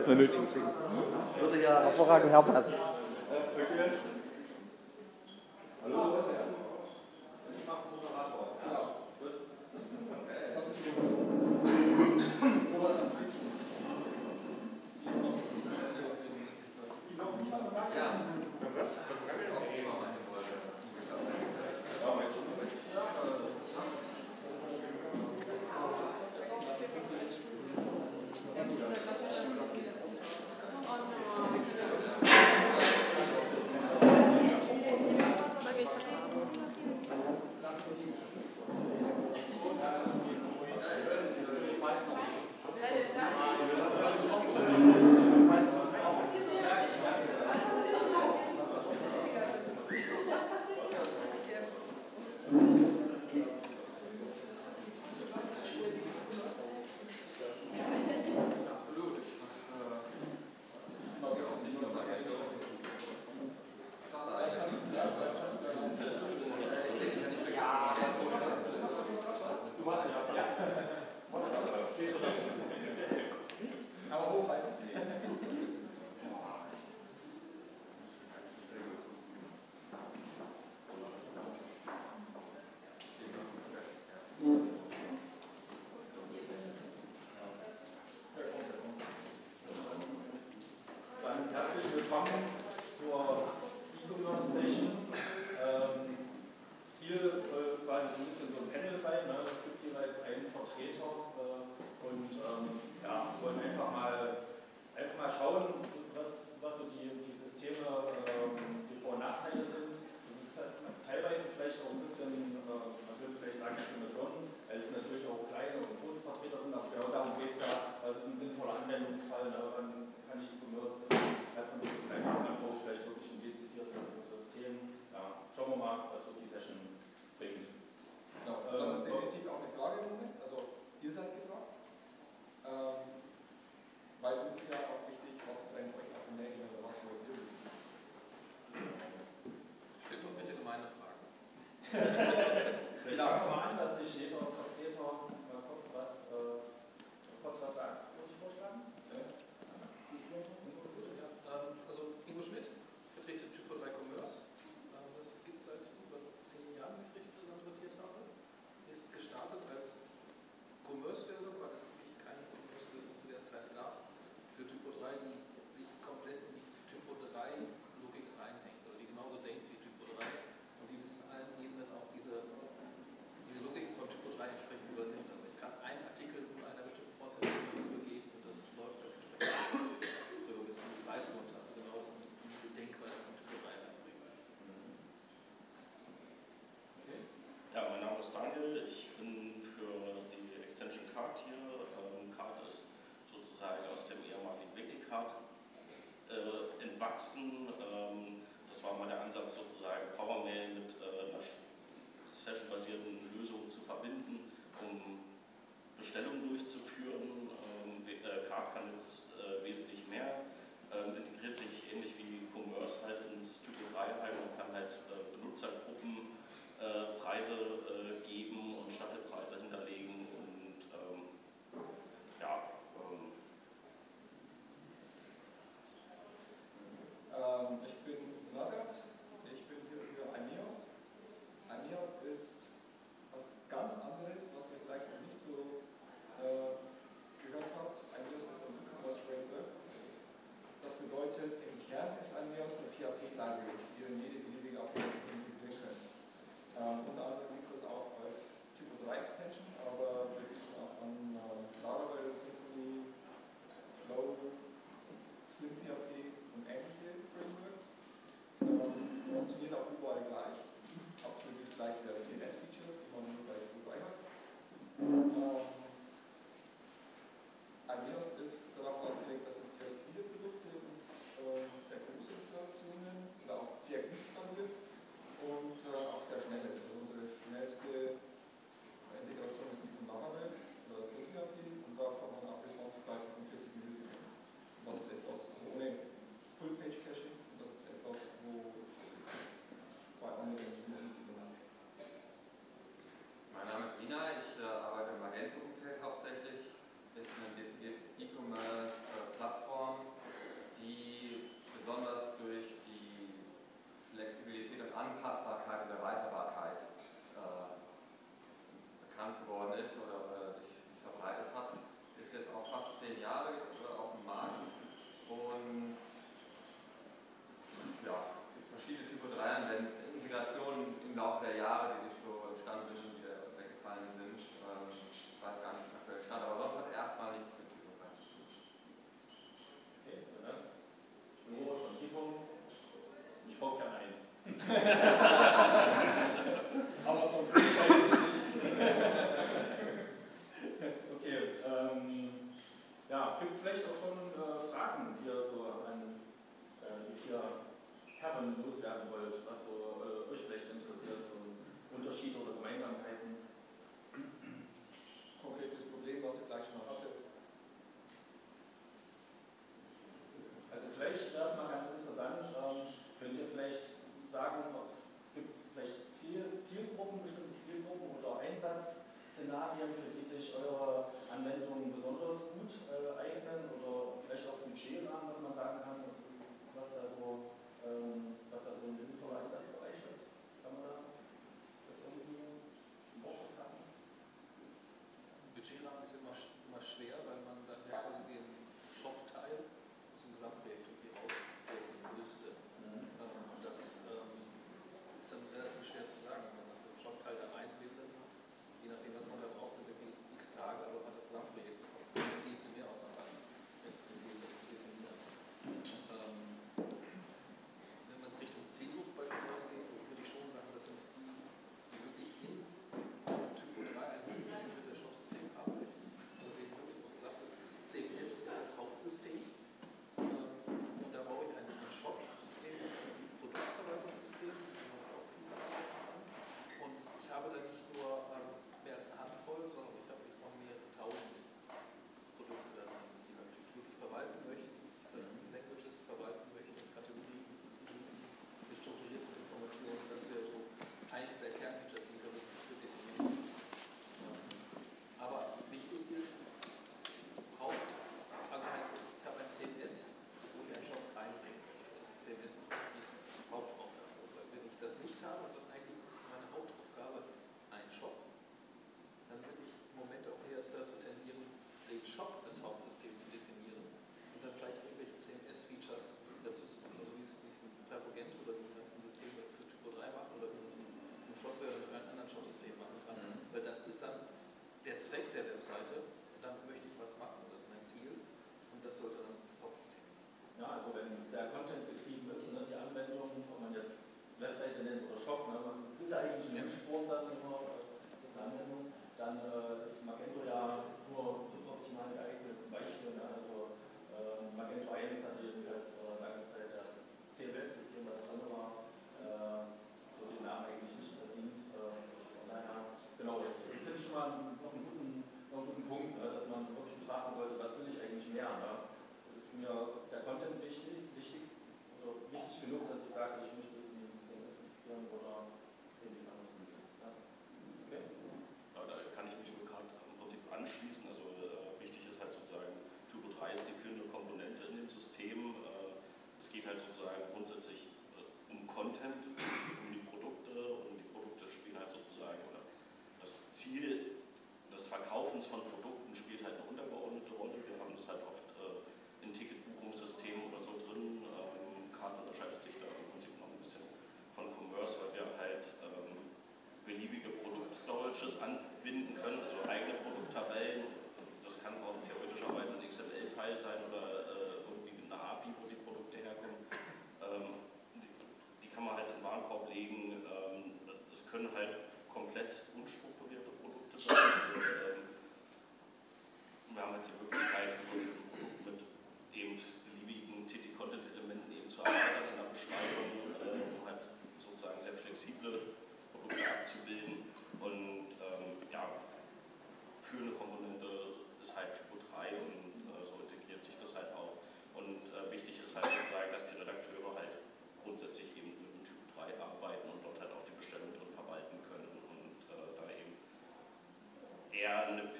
hat man nicht. Würde ja hervorragend herpassen. Amen. wachsen. Ähm, das war mal der Ansatz sozusagen, Powermail mit äh, einer sessionbasierten Lösung zu verbinden, um Bestellungen durchzuführen. Ähm, äh, Card kann jetzt äh, wesentlich mehr, ähm, integriert sich ähnlich wie Commerce halt ins Typo 3 ein und kann halt Benutzergruppen Preise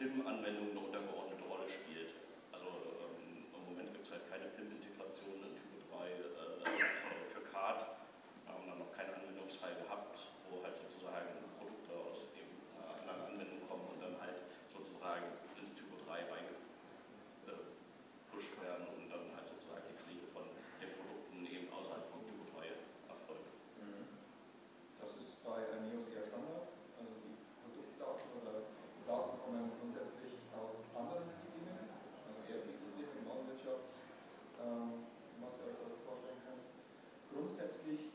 PIM-Anwendung letztlich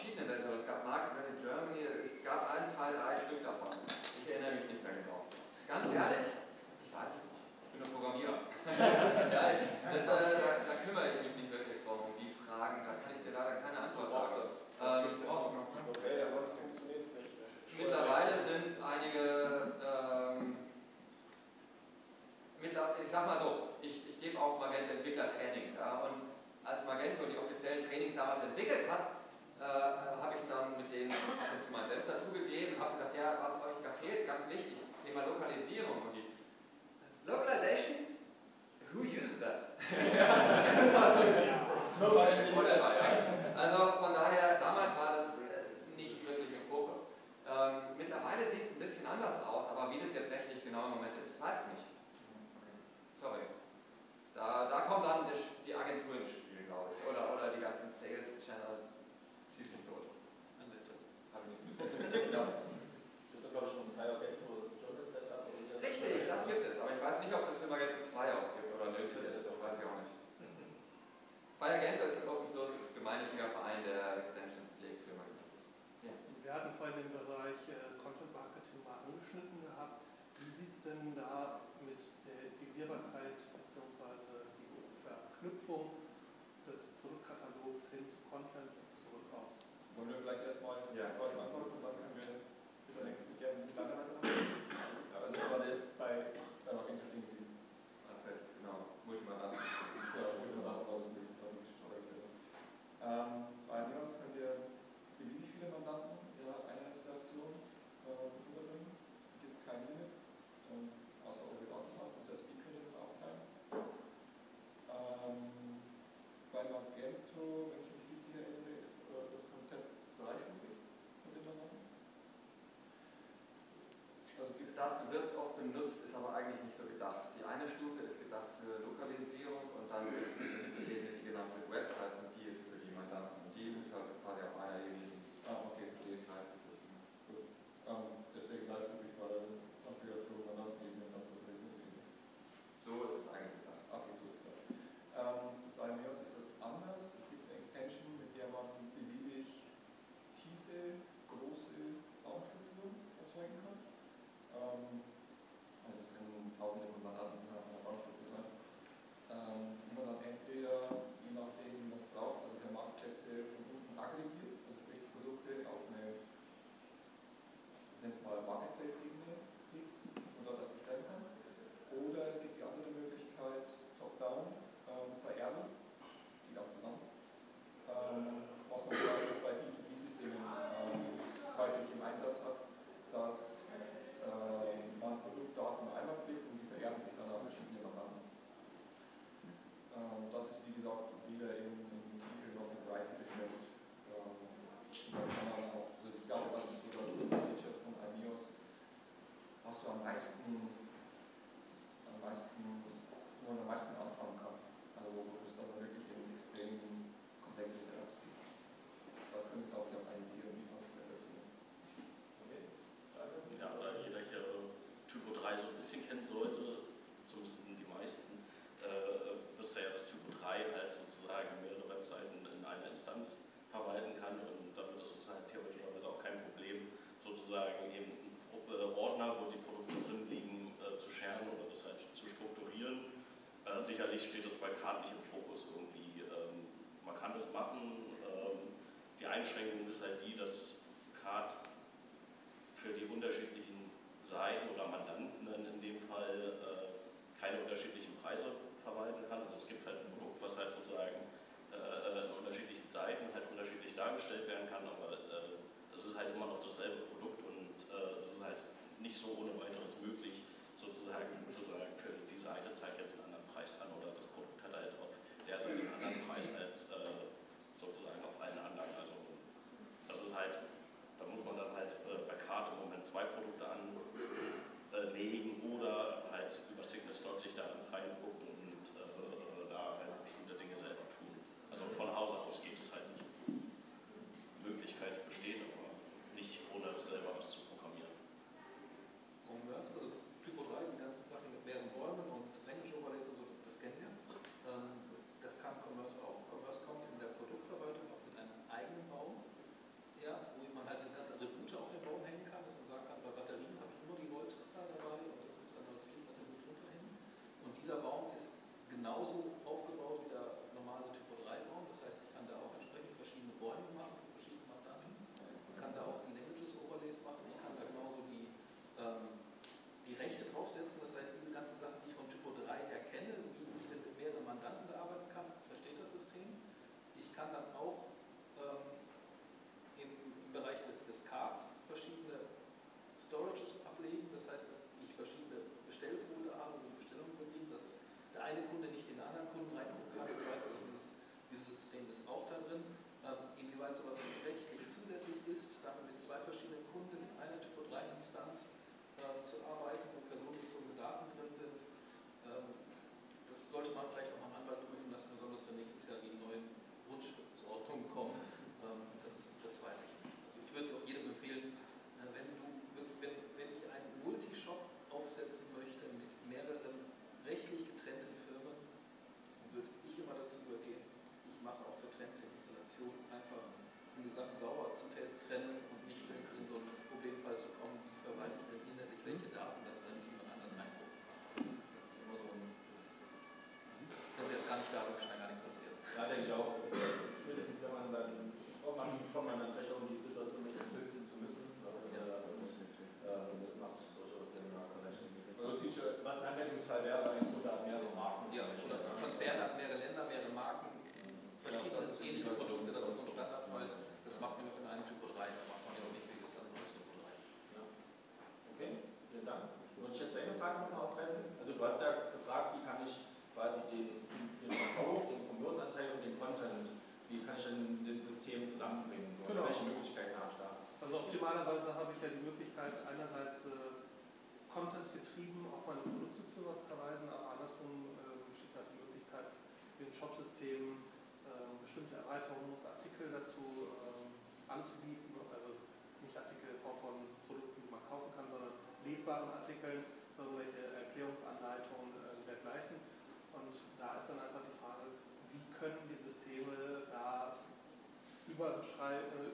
verschiedene Versionen. Es gab Market Red in Germany, es gab ein, zwei, drei Stück davon. Ich erinnere mich nicht mehr genau. Ganz ehrlich, ich weiß es nicht. Ich bin ein Programmierer. ja, ich, das, äh, da, da kümmere ich mich Thema Lokalisierung und die Localization, who uses that? Nobody. looking for dazu wird es Das machen. Ähm, die Einschränkung ist halt die, dass Card für die unterschiedlichen Seiten oder Mandanten in dem Fall äh, keine unterschiedlichen Preise verwalten kann. Also es gibt halt ein Produkt, was halt sozusagen äh, äh, an unterschiedlichen Seiten halt unterschiedlich dargestellt werden kann, aber es ist halt immer noch dasselbe Produkt und es ist halt nicht so ohne weiteres möglich, sozusagen zu sagen, für die Seite zeigt jetzt einen anderen Preis an oder Karte im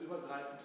übergreifend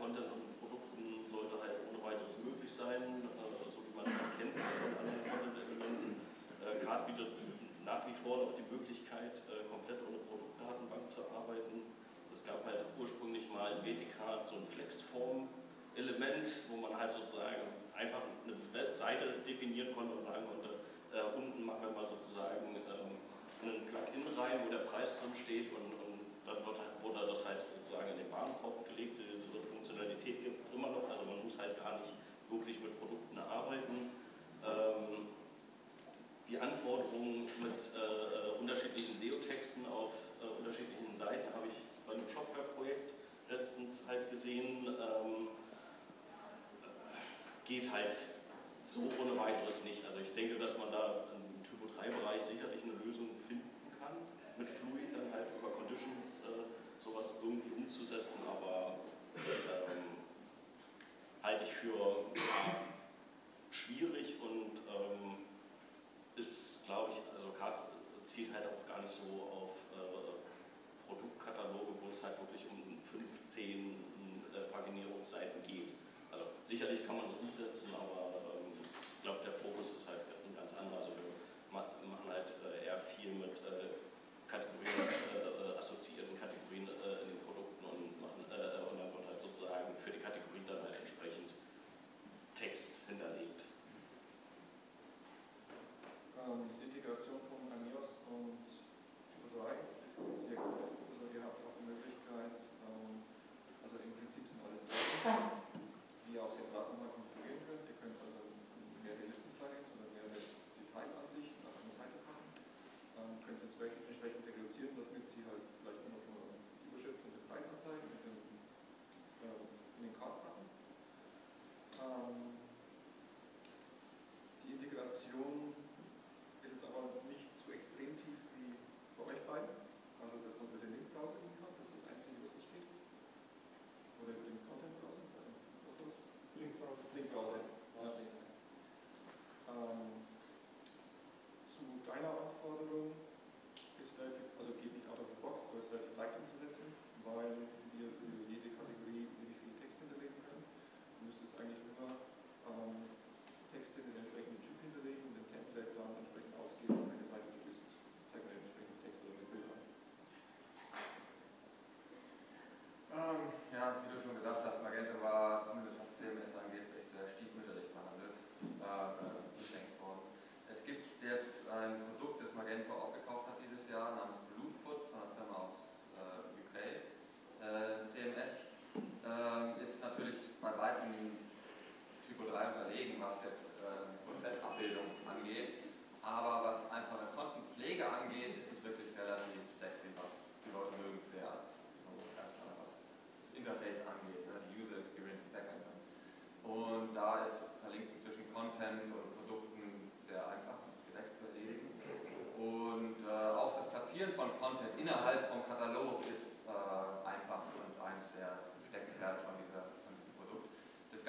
Content und Produkten sollte halt ohne weiteres möglich sein, äh, so wie man es auch kennt von anderen Content-Elementen. Äh, Card bietet nach wie vor noch die Möglichkeit, äh, komplett ohne Produktdatenbank zu arbeiten. Es gab halt ursprünglich mal in WTK so ein Flexform-Element, wo man halt sozusagen einfach eine Webseite definieren konnte und sagen konnte, äh, unten machen wir mal sozusagen ähm, einen Plugin rein, wo der Preis drin steht und, und dann wurde, wurde das halt sozusagen in den Warenkorb gelegt, Individualität gibt es immer noch, also man muss halt gar nicht wirklich mit Produkten arbeiten. Ähm, die Anforderungen mit äh, unterschiedlichen SEO-Texten auf äh, unterschiedlichen Seiten habe ich bei einem Shopware-Projekt letztens halt gesehen, ähm, geht halt so ohne weiteres nicht. Also ich denke, dass man da im Typo 3-Bereich sicherlich eine Lösung finden kann, mit Fluid dann halt über Conditions äh, sowas irgendwie umzusetzen, aber ähm, halte ich für schwierig und ähm, ist, glaube ich, also gerade zielt halt auch gar nicht so auf äh, Produktkataloge, wo es halt wirklich um 15 äh, Paginierungsseiten geht. Also sicherlich kann man es umsetzen, aber ähm, ich glaube, der Fokus ist halt ein ganz anderer. Also wir machen halt äh, eher viel mit äh, Kategorien. Äh,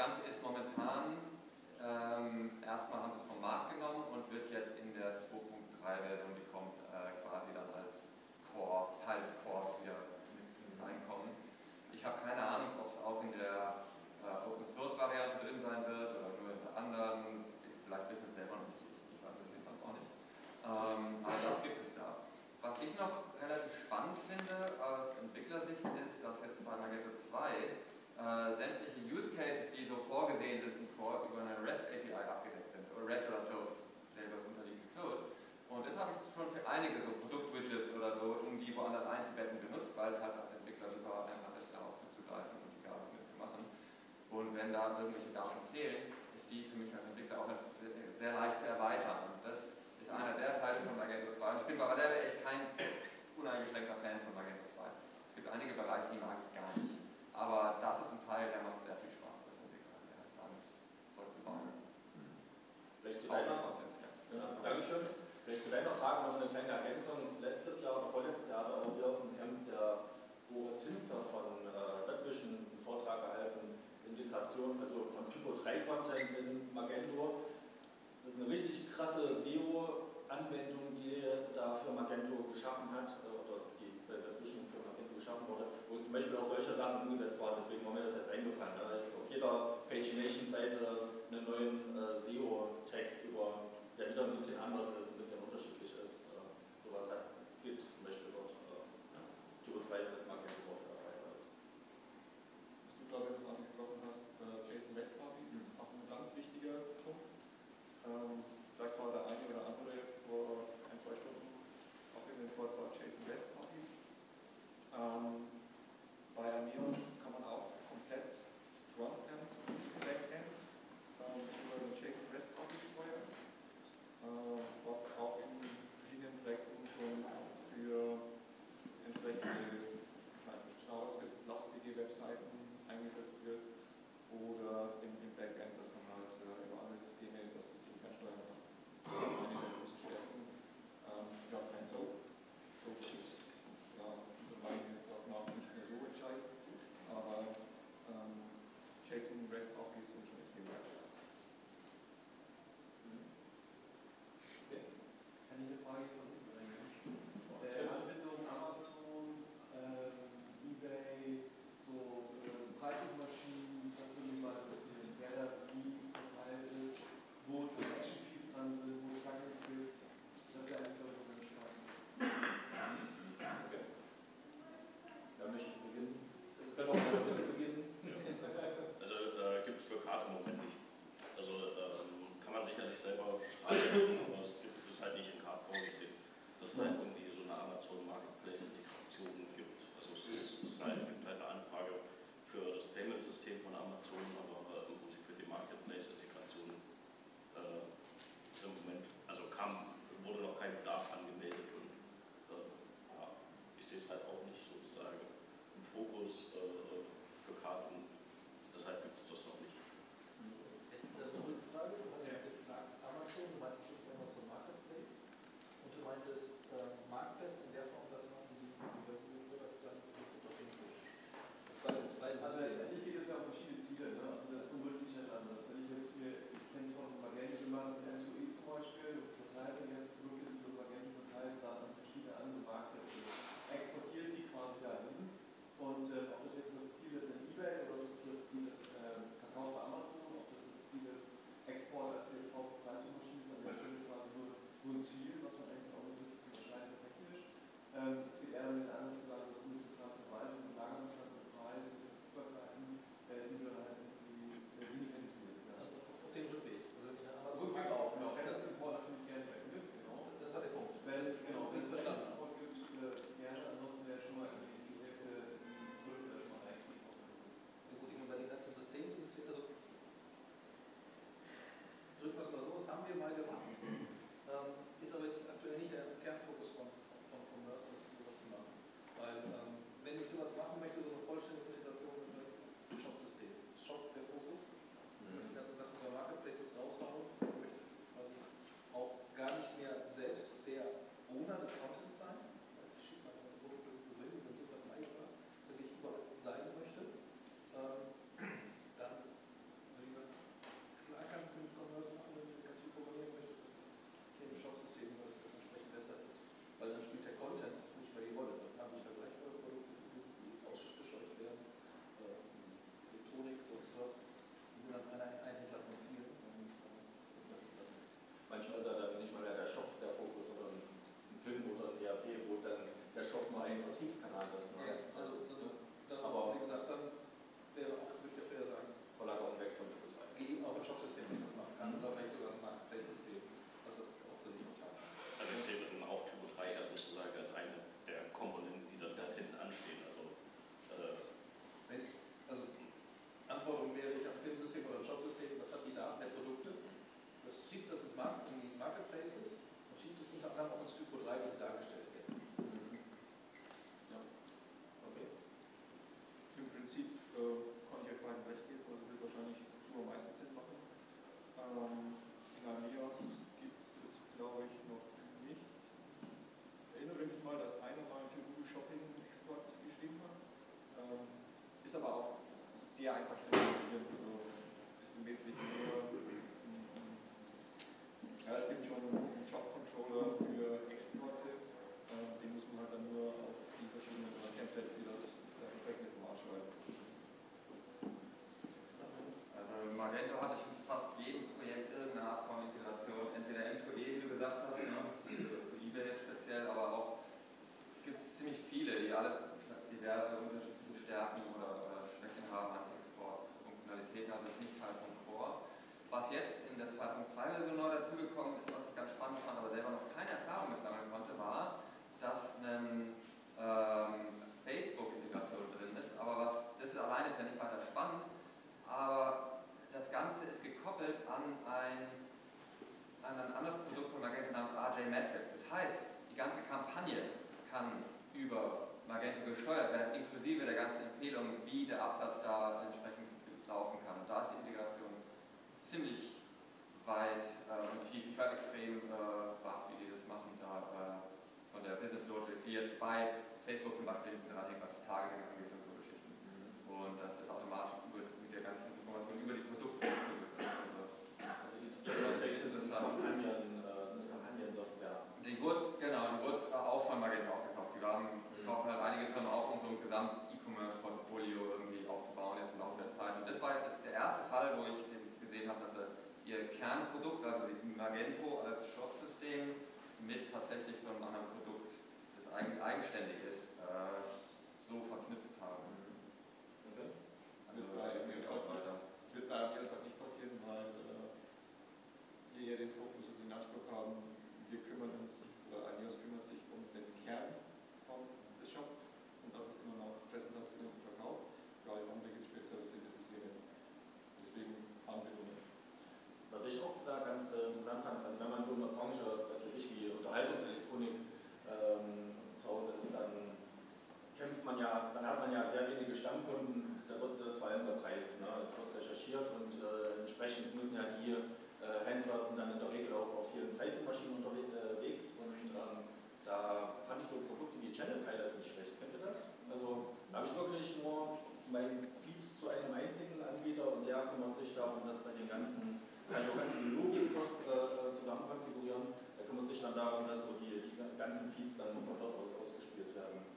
Ganze ist momentan wie der wirklich darum, dass bei den ganzen, also kann ich auch ganz viel Logik äh, zusammen konfigurieren. Da kümmert sich dann darum, dass so die, die ganzen Feeds dann von dort aus ausgespielt werden.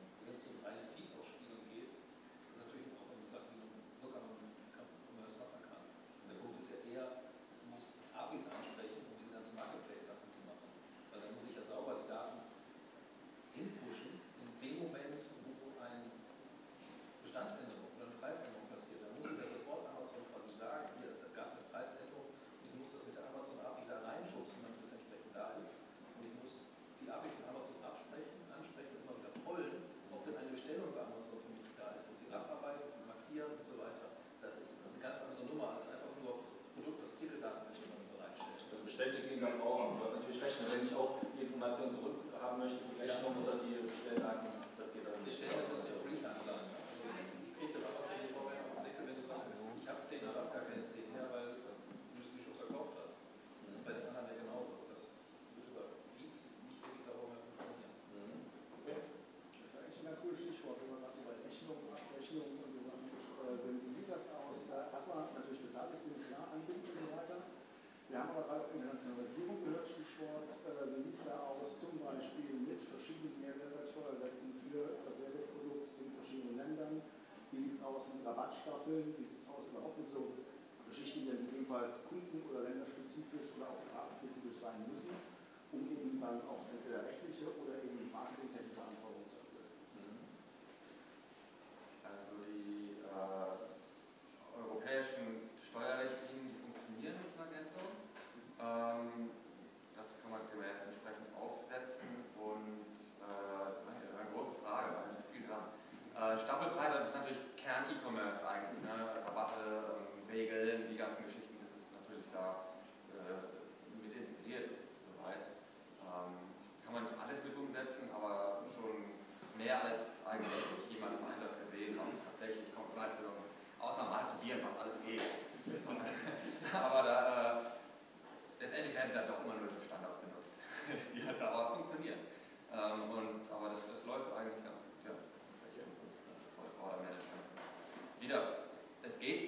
jeweils kunden- oder länderspezifisch oder auch sprachspezifisch sein müssen, um eben dann auch entweder rechtliche oder eben marketingtechnische Anforderungen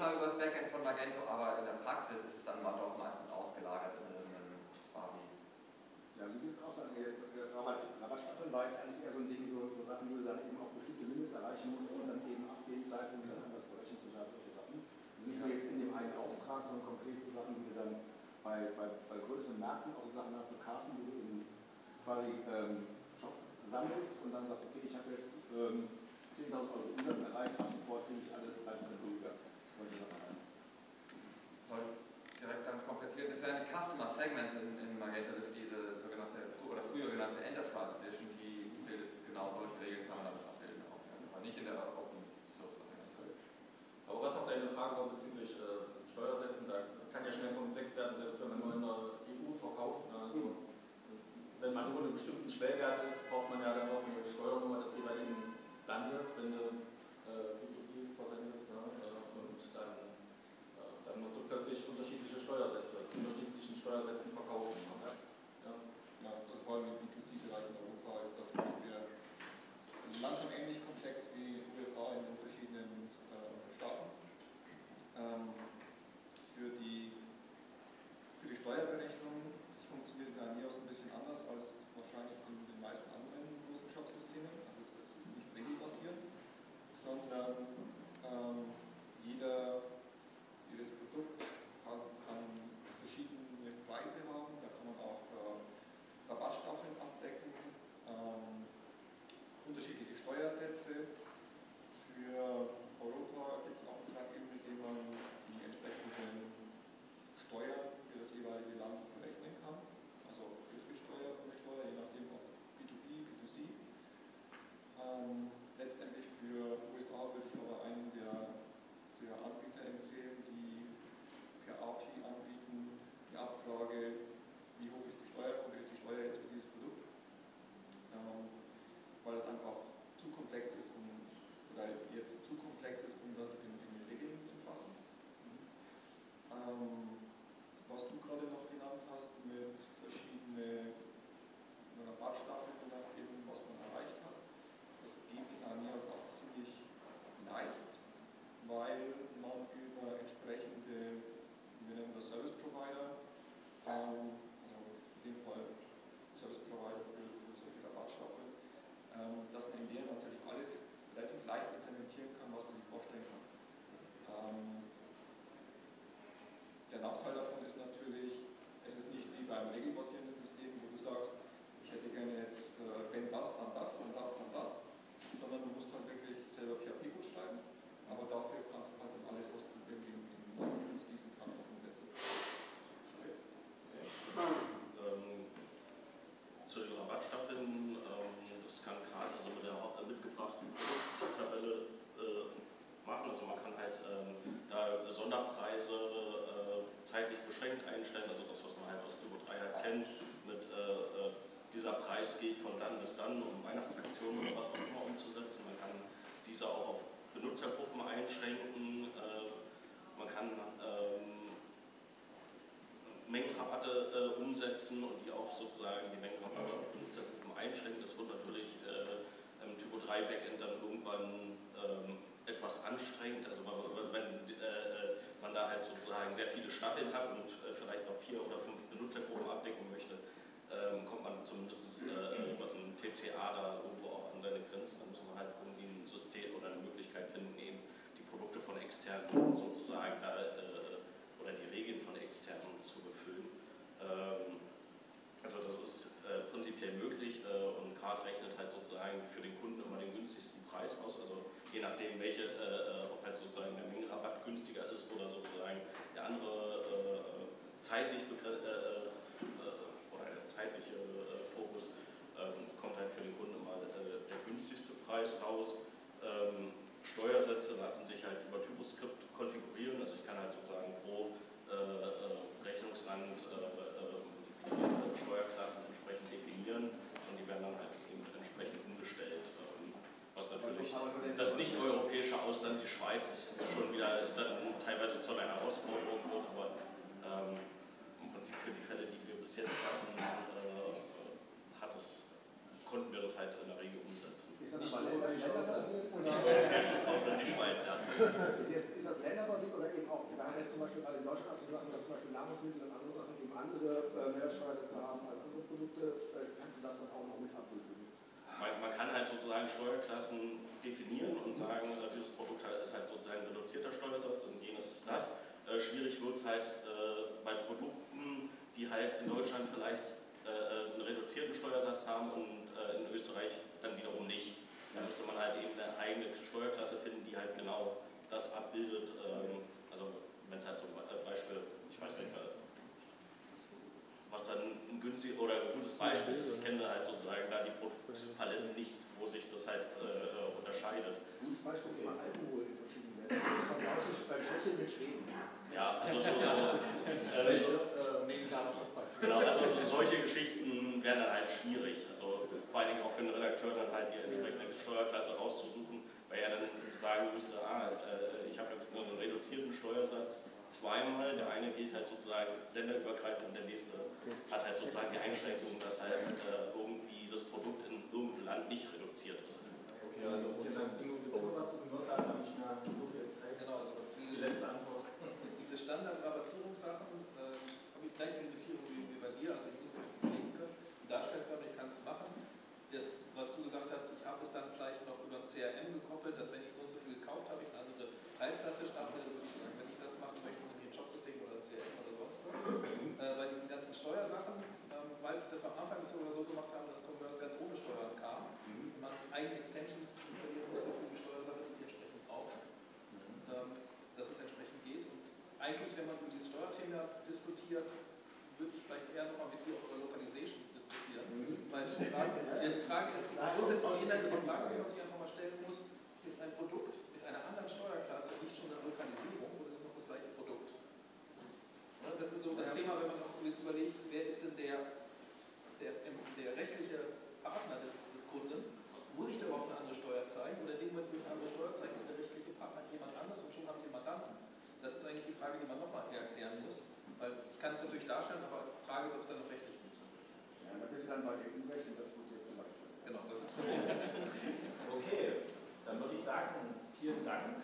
zwar über das Backend von Magento, aber in der Praxis ist es dann mal doch meistens ausgelagert in irgendeinem quasi. Ja, wie sieht es aus? Rabattstaffel also, war eigentlich eher so ein Ding, so, Sachen, wo du dann eben auch bestimmte Mindest erreichen musst, um dann eben ab dem Zeitpunkt dann anders berechnen zu werden, solche Sachen. Also nicht nur jetzt in dem einen Auftrag, sondern konkret so Sachen, wie du dann bei, bei, bei größeren Märkten auch so Sachen hast, so Karten, die du eben quasi ähm, sammelst und dann sagst, okay, ich habe jetzt ähm, 10.000 Euro Umsatz erreicht, ab sofort kriege ich alles 3% soll ich direkt dann komplettieren? Das wären die Customer Segments in, in Magento, das ist diese sogenannte oder früher genannte Enterprise Edition, die genau solche Regeln kann man damit abbilden, aber nicht in der Open Source Aber was auch deine Frage war bezüglich äh, Steuersätzen, das kann ja schnell komplex werden, selbst wenn man nur in der EU verkauft. Ne? Also, mhm. wenn man nur einen bestimmten Schwellwert ist, braucht man ja dann auch eine Steuerung des jeweiligen Landes. Wenn du Preis geht von dann bis dann, um Weihnachtsaktionen oder was auch immer umzusetzen. Man kann diese auch auf Benutzergruppen einschränken, äh, man kann ähm, Mengenrabatte äh, umsetzen und die auch sozusagen die Mengenrabatte auf Benutzergruppen einschränken. Das wird natürlich äh, im Typo 3 Backend dann irgendwann ähm, etwas anstrengend, also wenn äh, man da halt sozusagen sehr viele Staffeln hat und äh, vielleicht noch vier oder fünf Benutzergruppen abdecken möchte, ähm, kommt man zumindest äh, einem TCA da irgendwo auch an seine Grenzen. Da muss man halt irgendwie ein System oder eine Möglichkeit finden, eben die Produkte von externen sozusagen da, äh, oder die Regeln von externen zu befüllen. Ähm, also das ist äh, prinzipiell möglich äh, und Card rechnet halt sozusagen für den Kunden immer den günstigsten Preis aus. Also je nachdem, welche, äh, ob halt sozusagen der Mengenrabatt günstiger ist oder sozusagen der andere äh, zeitlich äh, oder der zeitliche Fokus, ähm, kommt halt für den Kunden immer der günstigste Preis raus. Ähm, Steuersätze lassen sich halt über TurboScript konfigurieren, also ich kann halt sozusagen pro Rechnungsland Steuerklassen entsprechend definieren und die werden dann halt entsprechend umgestellt. Ähm, was natürlich das nicht-europäische Ausland, die Schweiz, schon wieder dann teilweise zu einer Herausforderung wird, aber ähm, im Prinzip für die Fälle, die bis jetzt hatten, äh, hat es, konnten wir das halt in der Regel umsetzen. Ist das nicht länderbasiert? Nicht europäisches Ausland, die Schweiz, ja. Ist, jetzt, ist das länderbasiert oder eben auch, wir haben jetzt zum Beispiel gerade in Deutschland auch so Sachen, dass zum Beispiel Nahrungsmittel und andere Sachen eben andere äh, Mehrwertsteuersätze haben als andere Produkte, äh, kannst du das dann auch noch mit abbilden? Man, kann halt sozusagen Steuerklassen definieren und sagen, äh, dieses Produkt ist halt sozusagen ein reduzierter Steuersatz und jenes das. Äh, schwierig wird es halt äh, bei Produkten, die halt in Deutschland vielleicht äh, einen reduzierten Steuersatz haben und äh, in Österreich dann wiederum nicht. Da müsste man halt eben eine eigene Steuerklasse finden, die halt genau das abbildet. Ähm, also wenn es halt zum Beispiel, ich weiß nicht, was dann ein günstig oder ein gutes Beispiel ist. Ich kenne halt sozusagen da die Produktpaletten nicht, wo sich das halt äh, unterscheidet. Gutes Beispiel ist mal Alkohol in verschiedenen Ländern. Ich bei Tschechien mit Schweden. Ja, also so, so, äh, so genau, also so, solche Geschichten wären dann halt schwierig. Also vor allen Dingen auch für einen Redakteur dann halt die entsprechende Steuerklasse rauszusuchen, weil er dann sagen müsste, ah, äh, ich habe jetzt einen reduzierten Steuersatz zweimal. Der eine gilt halt sozusagen länderübergreifend und der nächste hat halt sozusagen die Einschränkung, dass halt äh, irgendwie das Produkt in irgendeinem Land nicht reduziert ist. Okay, also vielen Dank. Ingo, willst du was zu dem Wasser haben? Nicht mehr so viel Zeit. Genau, also die letzte Antwort. Diese Standardrabattierungssachen äh, habe ich gleich eine Limitierung wie, wie bei dir, also ich muss es legen können, darstellen können, ich kann es machen. Das, was du gesagt hast, ich habe es dann vielleicht noch über ein CRM gekoppelt, dass wenn ich so und so viel gekauft habe, ich eine andere Preisklasse starte, würde ich sagen, wenn ich das machen möchte, irgendwie ein Jobsystem oder ein CRM oder sonst was. Äh, bei diesen ganzen Steuersachen ähm, weiß ich, dass wir am Anfang das sogar so gemacht haben, dass Commerce ganz ohne Steuern kam. Mhm. man eigene Extensions installieren musste für die Steuersache, die ich entsprechend brauche. Ähm, dass es entsprechend geht. Und eigentlich, wenn man über dieses Steuerthema diskutiert, würde ich vielleicht eher nochmal mit dir über Localization diskutieren. Mhm. Weil die Frage, ist, grundsätzlich die Frage, die man sich einfach mal stellen muss, ist ein Produkt mit einer anderen Steuerklasse nicht schon eine Lokalisierung oder ist es noch das gleiche Produkt? Das ist so das ja. Thema, wenn man jetzt überlegt, wer ist denn der, der, der rechtliche Partner des, des Kunden? Muss ich da überhaupt eine andere Steuer zeigen? Oder in dem Moment, wo ich eine andere Steuer zeige, ist der rechtliche Partner jemand anderes und schon habe ich einen Mandanten? Das ist eigentlich die Frage, die man nochmal erklären muss. Weil ich kann es natürlich darstellen, aber die Frage ist, ob es dann noch rechtlich funktioniert. Ja, da bist du dann bei EU-Recht und das wird jetzt zum Beispiel. Genau, das ist Okay, dann würde ich sagen, vielen Dank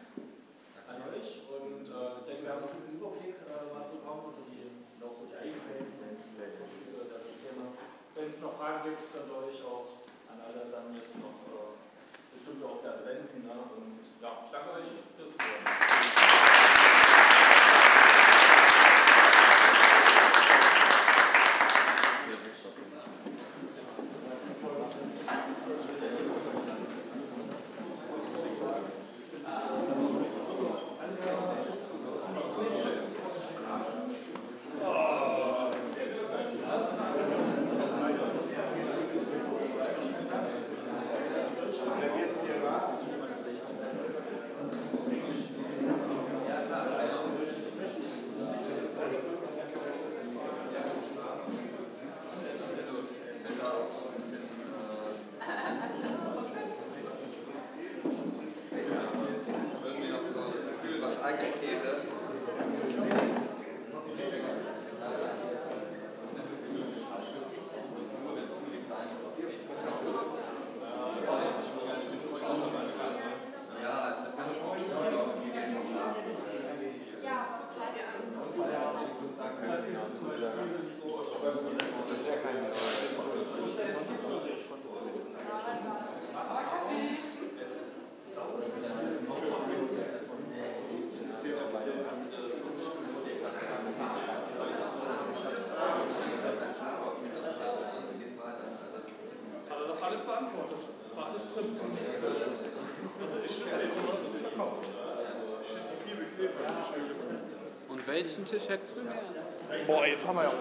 an euch und äh, ich denke, wir haben einen guten Überblick äh, mal bekommen und die, auch so die Eigenheiten das Thema. Wenn es noch Fragen gibt, könnt ihr euch auch an alle dann jetzt noch äh, bestimmt auch gerne wenden. Ne? Und ja, ich danke euch welchen Tisch hättest du gern? Boah, jetzt haben wir ja.